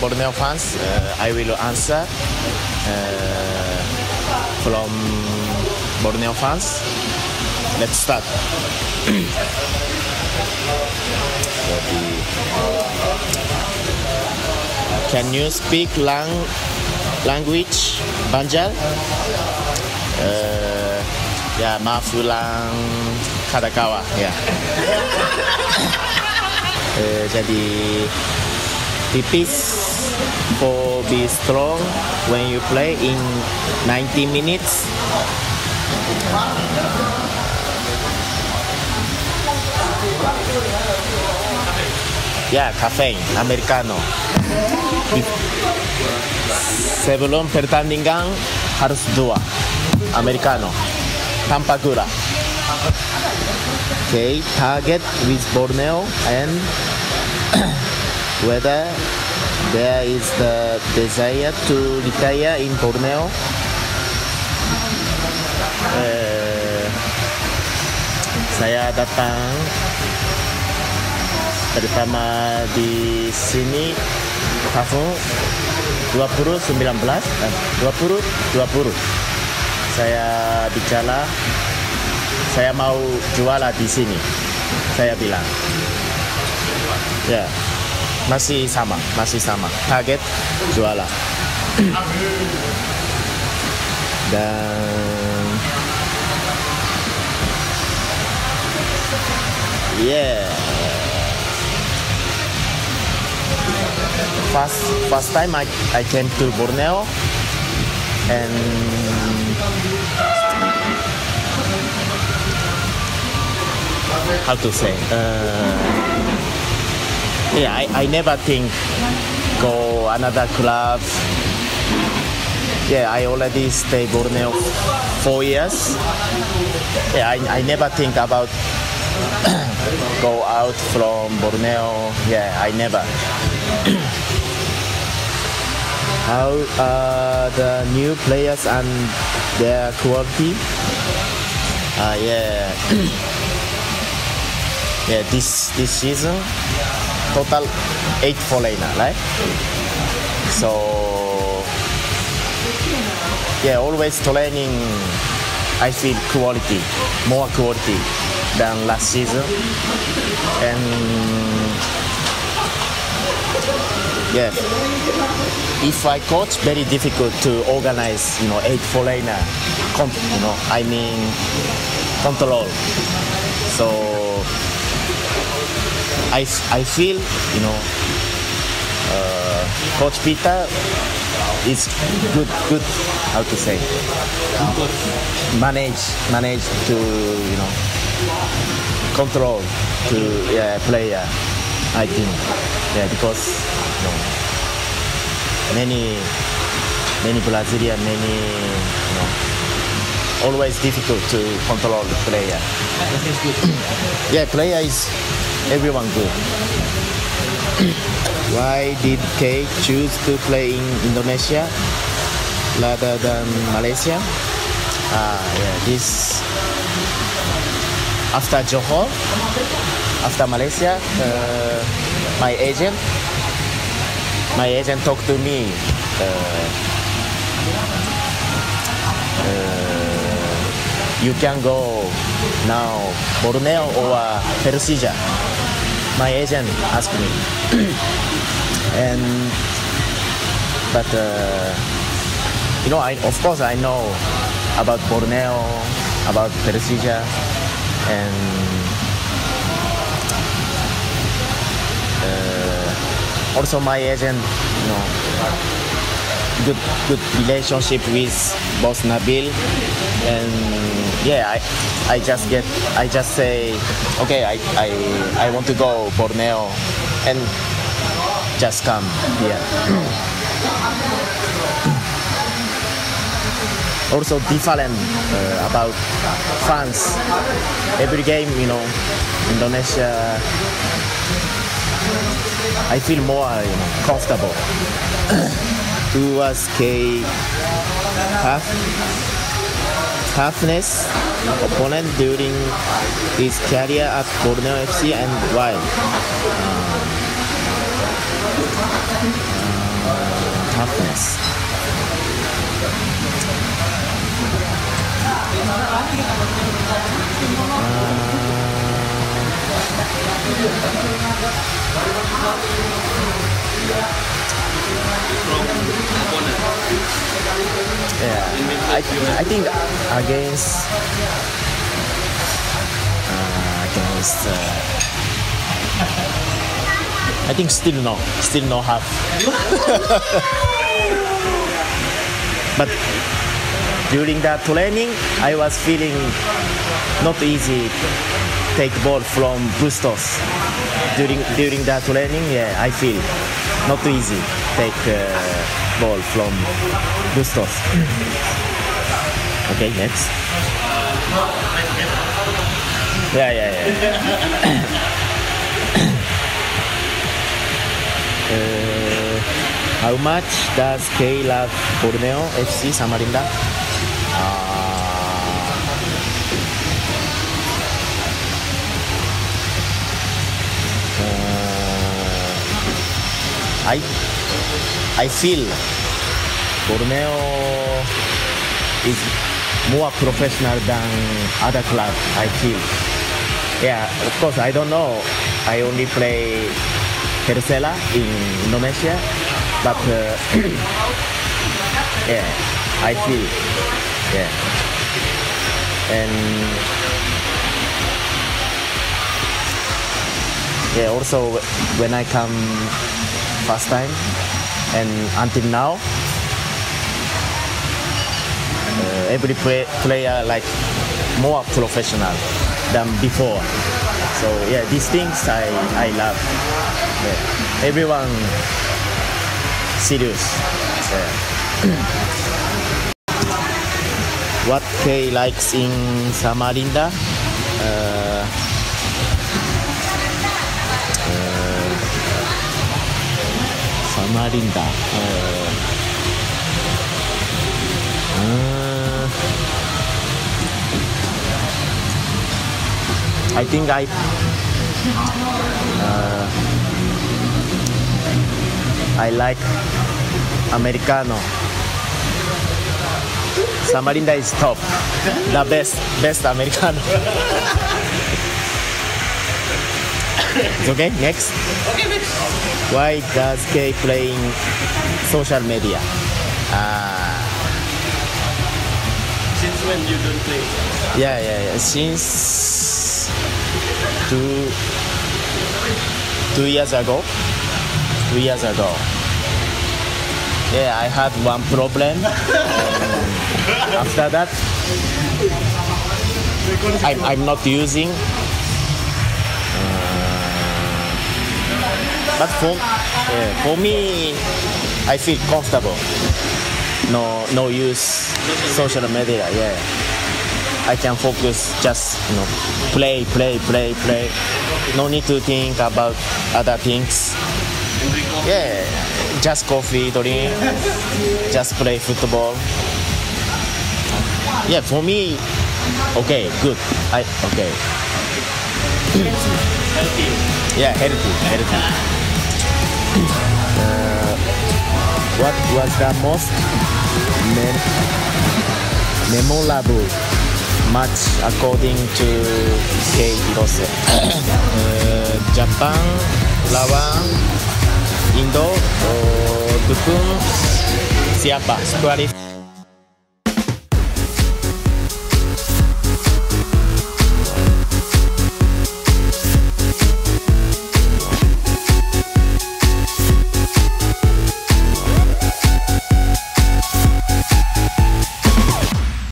Borneo fans. Uh, I will answer uh, from Borneo fans. Let's start. Can you speak lang- language Banjar? Uh, ya, maaf ulang Kadakawa. Ya. Eh, jadi tipis for be strong when you play in 90 minutes. Ya, kafein, americano. Di- Sebelum pertandingan harus dua, americano, tanpa gula. Okay, target with Borneo and whether there is the desire to retire in Borneo. Eh, saya datang pertama di sini tahun 2019 eh, 20 20 saya bicara saya mau jualan di sini saya bilang. Ya masih sama masih sama. Target jualan. Dan yeah. First first time I, I came to Borneo and how to say uh, yeah I, I never think go another club. Yeah I already stay Borneo four years. Yeah I, I never think about go out from Borneo. Yeah I never. How uh, the new players and their quality? Uh, yeah. Yeah this this season total eight foreigner right? So yeah always training I feel quality more quality than last season. And yeah if I coach very difficult to organize you know eight foreigner con- you know I mean control. So I, I feel you know uh, coach Pieter is good good how to say manage manage to you know control to yeah, player I think. Yeah because you know, many many Brazilian many you know always difficult to control the player. Yeah player is everyone good why did Kei choose to play in Indonesia rather than Malaysia? Ah yeah this after Johor after Malaysia uh, my agent my agent talked to me uh, uh, you can go now Borneo or Persija my agent asked me. And but uh, you know I of course I know about Borneo about Persija and uh, also my agent you know good good relationship with boss Nabil. And yeah I I just get I just say okay I I, I want to go Borneo and just come here also different uh, about fans. Every game you know Indonesia I feel more you know, comfortable was Kei half toughness opponent during his career at Borneo FC and why? Uh, next. Yeah, I, I think against uh, against uh, I think still no, still no half. but during the training, I was feeling not easy take ball from Bustos. During during the training, yeah, I feel not easy take uh, ball from Bustos. Okay, next. Yeah, yeah, yeah. Uh, how much does Kei love Borneo FC Samarinda? Uh, uh, I I feel Borneo is more professional than other clubs, I feel. Yeah, of course I don't know. I only play Persela in Indonesia, but uh, yeah, I feel yeah, and yeah. Also, when I come first time and until now, uh, every play, player like more professional than before. So yeah, these things I I love. Yeah. Everyone serious. Yeah. what Kei likes in Samarinda? Uh, I think I I like Americano. Samarinda is top, the best, best Americano. it's okay. Next. Why does Kei play in social media? Uh, Since when you don't play? yeah, yeah, yeah. Since two two years ago. Two years ago. Yeah, I had one problem. After that, I'm, I'm not using. But for yeah, for me, I feel comfortable. No, no use social media. Yeah. I can focus just you know play, play, play, play. No need to think about other things. Yeah, just coffee, drink, just play football. Yeah, for me, okay, good. I okay. Healthy. Yeah, healthy, healthy. Uh, what was the most mem- memorable match according to Kei Hirose? uh, Japan lawan Indo, dukung siapa? Squalified